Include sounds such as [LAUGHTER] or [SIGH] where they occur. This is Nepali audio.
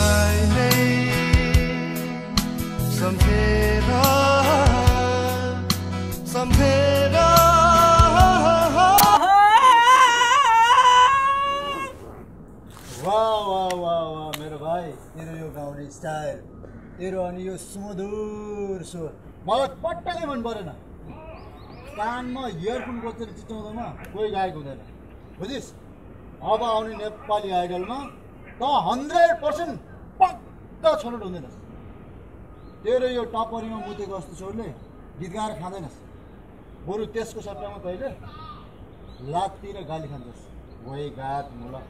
[LAUGHS] वाह वाह वाह वाह मेरो भाइ तेरो यो गाउने स्टाइल तेरो अनि यो सुमधुर स्वर। मलाई पट्टकै मन परेन। कानमा इयरफोन बसेर चिच्याउँदामा कोही गायक हुँदैन। बुझिस्? अब आउने नेपाली आइडलमा त हन्ड्रेड पर्सेन्ट पक्का छनौट हुँदैनस्। तेरो यो टपरीमा मुतेको जस्तो स्वरले गीत गाएर खाँदैनस्। बरु त्यसको सट्टामा तैँले लात्ती र गाली खान्छस् वही गात मुला।